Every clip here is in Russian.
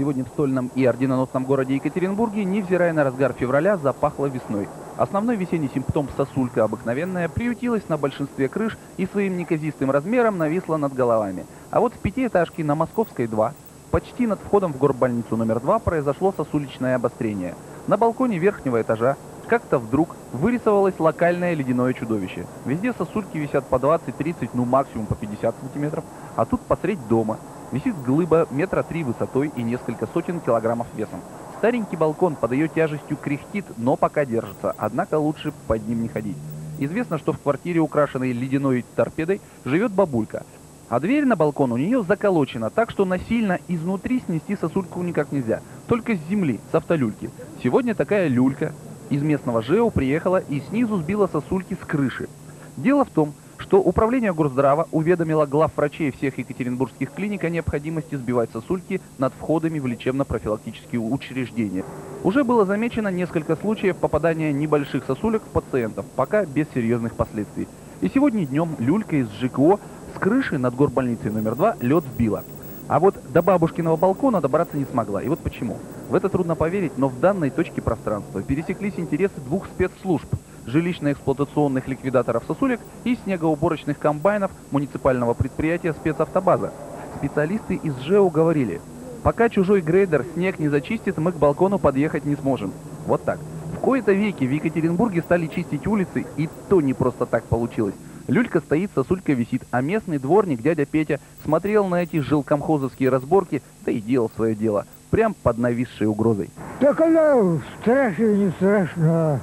Сегодня в стольном и орденоносном городе Екатеринбурге, невзирая на разгар февраля, запахло весной. Основной весенний симптом сосулька обыкновенная приютилась на большинстве крыш и своим неказистым размером нависла над головами. А вот в пятиэтажке на Московской 2, почти над входом в горбольницу номер 2, произошло сосуличное обострение. На балконе верхнего этажа как-то вдруг вырисовалось локальное ледяное чудовище. Везде сосульки висят по 20-30, ну максимум по 50 сантиметров, а тут посредь дома – Висит глыба метра три высотой и несколько сотен килограммов весом. Старенький балкон под ее тяжестью кряхтит, но пока держится, однако лучше под ним не ходить. Известно, что в квартире, украшенной ледяной торпедой, живет бабулька. А дверь на балкон у нее заколочена, так что насильно изнутри снести сосульку никак нельзя. Только с земли, с автолюльки. Сегодня такая люлька из местного ЖЭУ приехала и снизу сбила сосульки с крыши. Дело в том, что Управление Горздрава уведомило глав врачей всех екатеринбургских клиник о необходимости сбивать сосульки над входами в лечебно-профилактические учреждения. Уже было замечено несколько случаев попадания небольших сосулек в пациентов, пока без серьезных последствий. И сегодня днем люлька из ЖКО с крыши над горбольницей номер 2 лед сбила. А вот до бабушкиного балкона добраться не смогла. И вот почему. В это трудно поверить, но в данной точке пространства пересеклись интересы двух спецслужб – жилищно-эксплуатационных ликвидаторов сосулек и снегоуборочных комбайнов муниципального предприятия спецавтобаза. Специалисты из ЖЭУ говорили, пока чужой грейдер снег не зачистит, мы к балкону подъехать не сможем. Вот так. В кои-то веки в Екатеринбурге стали чистить улицы, и то не просто так получилось. Люлька стоит, сосулька висит, а местный дворник, дядя Петя, смотрел на эти жилкомхозовские разборки, да и делал свое дело, прям под нависшей угрозой. Так она страшно не страшно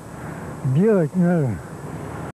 делать.